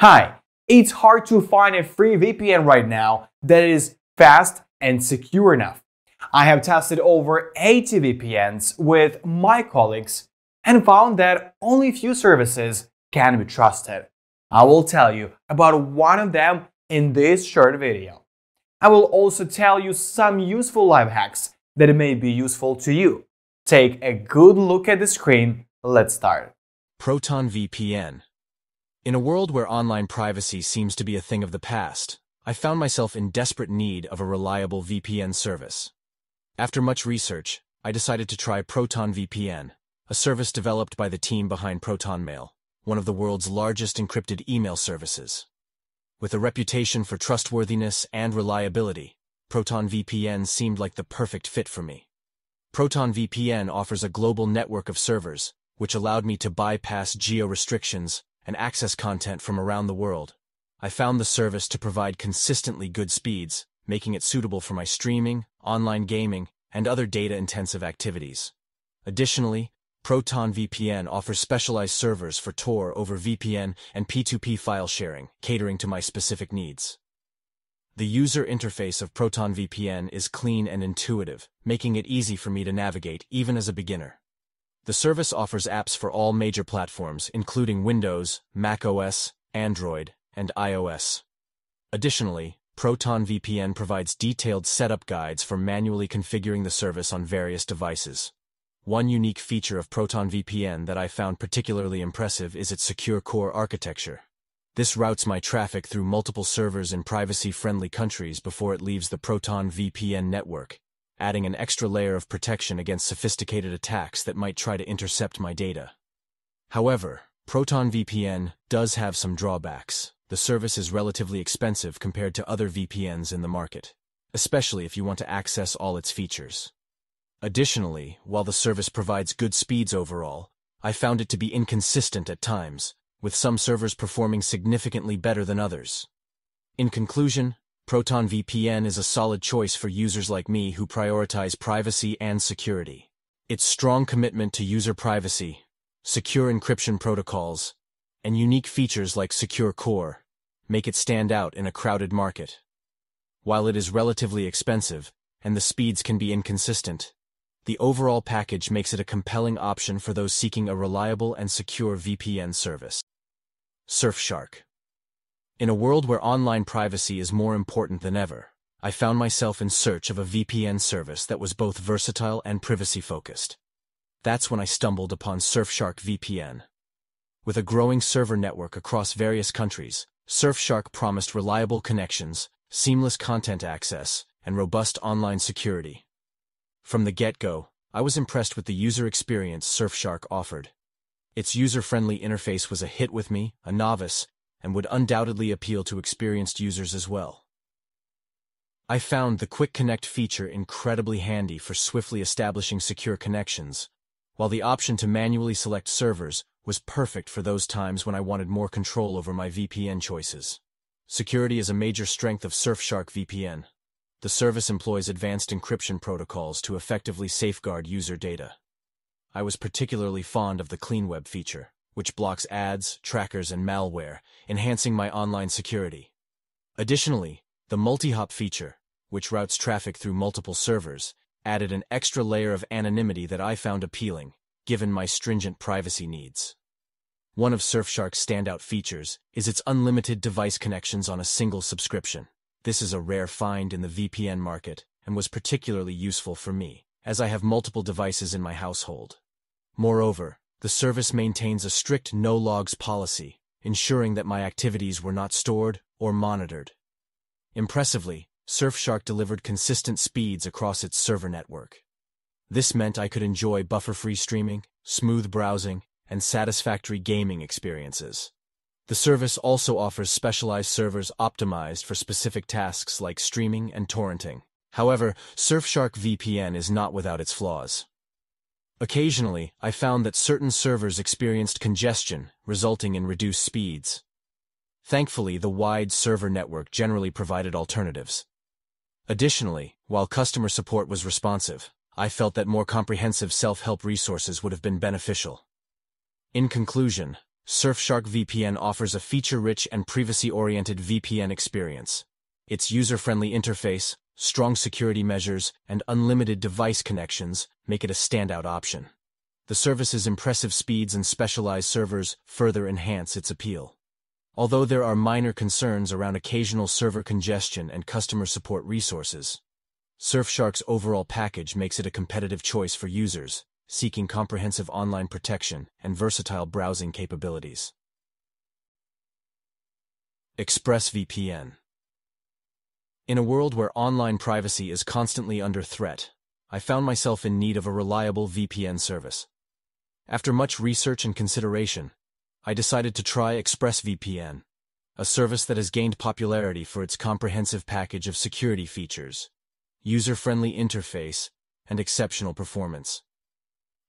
Hi, it's hard to find a free VPN right now that is fast and secure enough. I have tested over 80 VPNs with my colleagues and found that only few services can be trusted. I will tell you about one of them in this short video. I will also tell you some useful life hacks that may be useful to you. Take a good look at the screen. Let's start. Proton VPN in a world where online privacy seems to be a thing of the past, I found myself in desperate need of a reliable VPN service. After much research, I decided to try Proton VPN, a service developed by the team behind ProtonMail, one of the world's largest encrypted email services. With a reputation for trustworthiness and reliability, Proton VPN seemed like the perfect fit for me. Proton VPN offers a global network of servers, which allowed me to bypass geo-restrictions and access content from around the world. I found the service to provide consistently good speeds, making it suitable for my streaming, online gaming, and other data-intensive activities. Additionally, Proton VPN offers specialized servers for Tor over VPN and P2P file sharing, catering to my specific needs. The user interface of Proton VPN is clean and intuitive, making it easy for me to navigate even as a beginner. The service offers apps for all major platforms, including Windows, Mac OS, Android, and iOS. Additionally, Proton VPN provides detailed setup guides for manually configuring the service on various devices. One unique feature of Proton VPN that I found particularly impressive is its secure core architecture. This routes my traffic through multiple servers in privacy-friendly countries before it leaves the Proton VPN network, adding an extra layer of protection against sophisticated attacks that might try to intercept my data. However, Proton VPN does have some drawbacks. The service is relatively expensive compared to other VPNs in the market, especially if you want to access all its features. Additionally, while the service provides good speeds overall, I found it to be inconsistent at times, with some servers performing significantly better than others. In conclusion, Proton VPN is a solid choice for users like me who prioritize privacy and security. Its strong commitment to user privacy, secure encryption protocols, and unique features like Secure Core make it stand out in a crowded market. While it is relatively expensive, and the speeds can be inconsistent, the overall package makes it a compelling option for those seeking a reliable and secure VPN service. Surfshark in a world where online privacy is more important than ever, I found myself in search of a VPN service that was both versatile and privacy-focused. That's when I stumbled upon Surfshark VPN. With a growing server network across various countries, Surfshark promised reliable connections, seamless content access, and robust online security. From the get-go, I was impressed with the user experience Surfshark offered. Its user-friendly interface was a hit with me, a novice, and would undoubtedly appeal to experienced users as well. I found the Quick Connect feature incredibly handy for swiftly establishing secure connections, while the option to manually select servers was perfect for those times when I wanted more control over my VPN choices. Security is a major strength of Surfshark VPN. The service employs advanced encryption protocols to effectively safeguard user data. I was particularly fond of the CleanWeb feature, which blocks ads, trackers, and malware, enhancing my online security. Additionally, the multi-hop feature, which routes traffic through multiple servers, added an extra layer of anonymity that I found appealing, given my stringent privacy needs. One of Surfshark's standout features is its unlimited device connections on a single subscription. This is a rare find in the VPN market and was particularly useful for me, as I have multiple devices in my household. Moreover, the service maintains a strict no-logs policy, ensuring that my activities were not stored or monitored. Impressively, Surfshark delivered consistent speeds across its server network. This meant I could enjoy buffer-free streaming, smooth browsing, and satisfactory gaming experiences. The service also offers specialized servers optimized for specific tasks like streaming and torrenting. However, Surfshark VPN is not without its flaws. Occasionally, I found that certain servers experienced congestion, resulting in reduced speeds. Thankfully, the wide server network generally provided alternatives. Additionally, while customer support was responsive, I felt that more comprehensive self-help resources would have been beneficial. In conclusion, Surfshark VPN offers a feature-rich and privacy-oriented VPN experience. Its user-friendly interface, strong security measures, and unlimited device connections make it a standout option. The service's impressive speeds and specialized servers further enhance its appeal. Although there are minor concerns around occasional server congestion and customer support resources, Surfshark's overall package makes it a competitive choice for users seeking comprehensive online protection and versatile browsing capabilities. ExpressVPN In a world where online privacy is constantly under threat, I found myself in need of a reliable VPN service. After much research and consideration, I decided to try ExpressVPN, a service that has gained popularity for its comprehensive package of security features, user-friendly interface, and exceptional performance.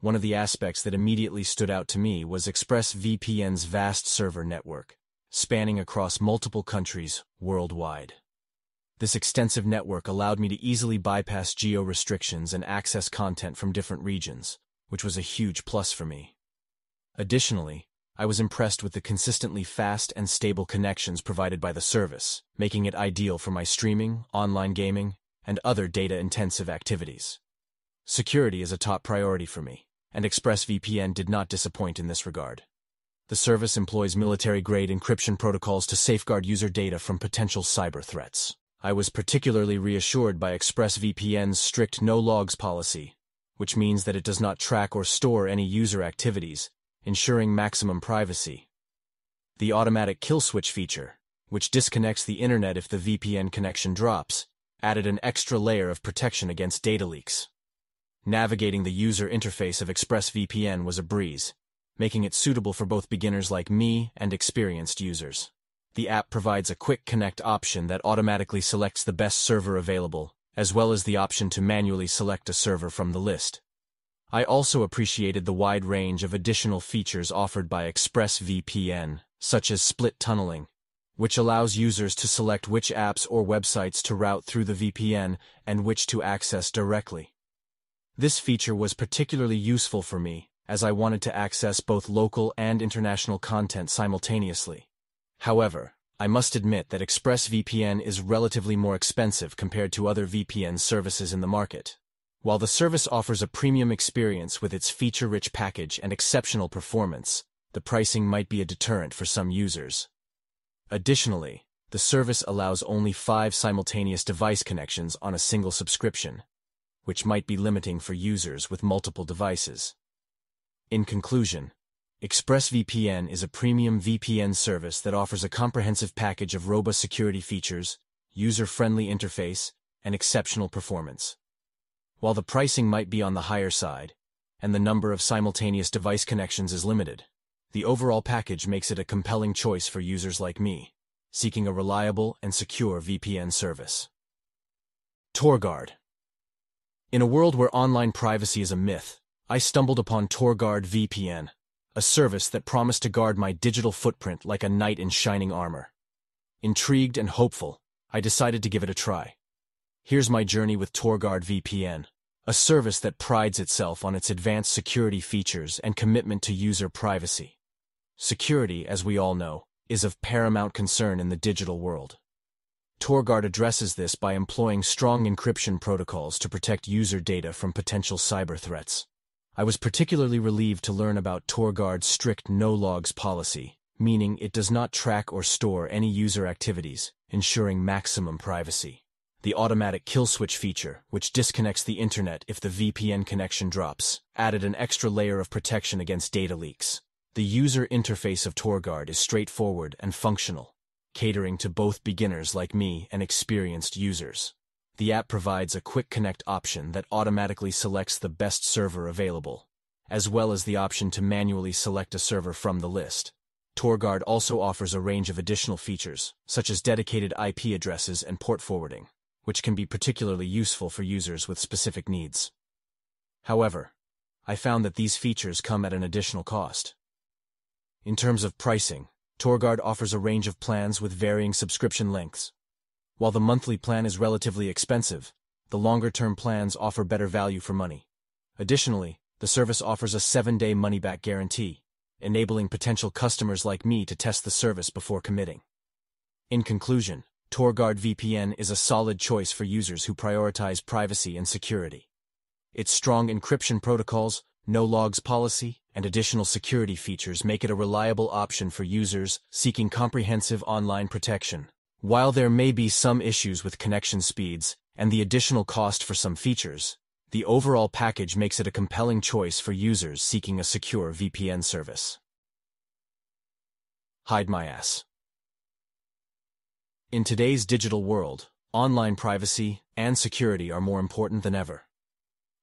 One of the aspects that immediately stood out to me was ExpressVPN's vast server network, spanning across multiple countries worldwide. This extensive network allowed me to easily bypass geo-restrictions and access content from different regions, which was a huge plus for me. Additionally, I was impressed with the consistently fast and stable connections provided by the service, making it ideal for my streaming, online gaming, and other data-intensive activities. Security is a top priority for me, and ExpressVPN did not disappoint in this regard. The service employs military-grade encryption protocols to safeguard user data from potential cyber threats. I was particularly reassured by ExpressVPN's strict no-logs policy, which means that it does not track or store any user activities, ensuring maximum privacy. The automatic kill switch feature, which disconnects the internet if the VPN connection drops, added an extra layer of protection against data leaks. Navigating the user interface of ExpressVPN was a breeze, making it suitable for both beginners like me and experienced users. The app provides a quick connect option that automatically selects the best server available, as well as the option to manually select a server from the list. I also appreciated the wide range of additional features offered by ExpressVPN, such as split tunneling, which allows users to select which apps or websites to route through the VPN and which to access directly. This feature was particularly useful for me, as I wanted to access both local and international content simultaneously. However, I must admit that ExpressVPN is relatively more expensive compared to other VPN services in the market. While the service offers a premium experience with its feature-rich package and exceptional performance, the pricing might be a deterrent for some users. Additionally, the service allows only five simultaneous device connections on a single subscription, which might be limiting for users with multiple devices. In conclusion, ExpressVPN is a premium VPN service that offers a comprehensive package of robust security features, user-friendly interface, and exceptional performance. While the pricing might be on the higher side, and the number of simultaneous device connections is limited, the overall package makes it a compelling choice for users like me, seeking a reliable and secure VPN service. TorGuard In a world where online privacy is a myth, I stumbled upon TorGuard VPN, a service that promised to guard my digital footprint like a knight in shining armor. Intrigued and hopeful, I decided to give it a try. Here's my journey with TorGuard VPN, a service that prides itself on its advanced security features and commitment to user privacy. Security, as we all know, is of paramount concern in the digital world. TorGuard addresses this by employing strong encryption protocols to protect user data from potential cyber threats. I was particularly relieved to learn about TorGuard's strict no-logs policy, meaning it does not track or store any user activities, ensuring maximum privacy. The automatic kill switch feature, which disconnects the internet if the VPN connection drops, added an extra layer of protection against data leaks. The user interface of TorGuard is straightforward and functional, catering to both beginners like me and experienced users. The app provides a quick connect option that automatically selects the best server available, as well as the option to manually select a server from the list. TorGuard also offers a range of additional features, such as dedicated IP addresses and port forwarding, which can be particularly useful for users with specific needs. However, I found that these features come at an additional cost. In terms of pricing, TorGuard offers a range of plans with varying subscription lengths, while the monthly plan is relatively expensive, the longer-term plans offer better value for money. Additionally, the service offers a seven-day money-back guarantee, enabling potential customers like me to test the service before committing. In conclusion, TorGuard VPN is a solid choice for users who prioritize privacy and security. Its strong encryption protocols, no logs policy, and additional security features make it a reliable option for users seeking comprehensive online protection. While there may be some issues with connection speeds and the additional cost for some features, the overall package makes it a compelling choice for users seeking a secure VPN service. Hide my ass. In today's digital world, online privacy and security are more important than ever.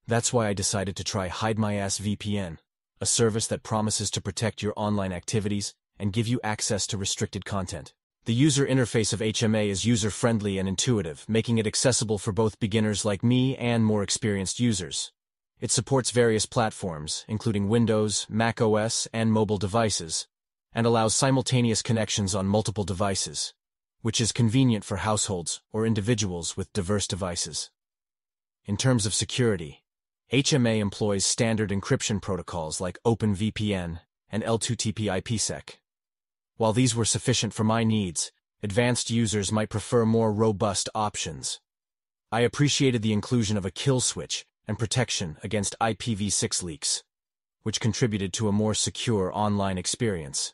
That's why I decided to try Hide My Ass VPN, a service that promises to protect your online activities and give you access to restricted content. The user interface of HMA is user-friendly and intuitive, making it accessible for both beginners like me and more experienced users. It supports various platforms, including Windows, Mac OS, and mobile devices, and allows simultaneous connections on multiple devices which is convenient for households or individuals with diverse devices. In terms of security, HMA employs standard encryption protocols like OpenVPN and L2TP IPsec. While these were sufficient for my needs, advanced users might prefer more robust options. I appreciated the inclusion of a kill switch and protection against IPv6 leaks, which contributed to a more secure online experience.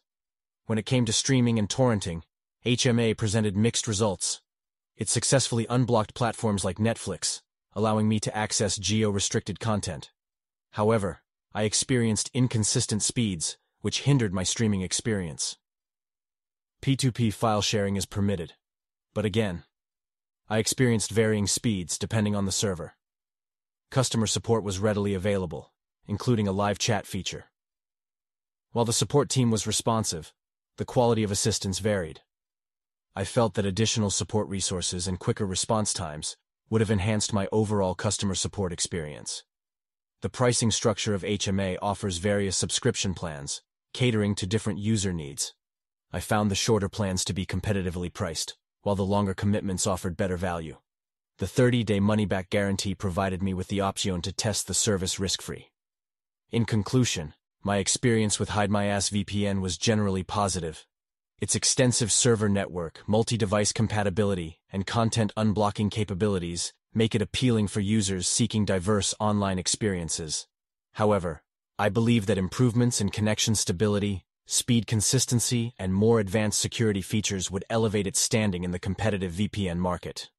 When it came to streaming and torrenting, HMA presented mixed results. It successfully unblocked platforms like Netflix, allowing me to access geo-restricted content. However, I experienced inconsistent speeds, which hindered my streaming experience. P2P file sharing is permitted, but again, I experienced varying speeds depending on the server. Customer support was readily available, including a live chat feature. While the support team was responsive, the quality of assistance varied. I felt that additional support resources and quicker response times would have enhanced my overall customer support experience. The pricing structure of HMA offers various subscription plans, catering to different user needs. I found the shorter plans to be competitively priced, while the longer commitments offered better value. The 30-day money-back guarantee provided me with the option to test the service risk-free. In conclusion, my experience with Hide My Ass VPN was generally positive, its extensive server network, multi-device compatibility, and content unblocking capabilities make it appealing for users seeking diverse online experiences. However, I believe that improvements in connection stability, speed consistency, and more advanced security features would elevate its standing in the competitive VPN market.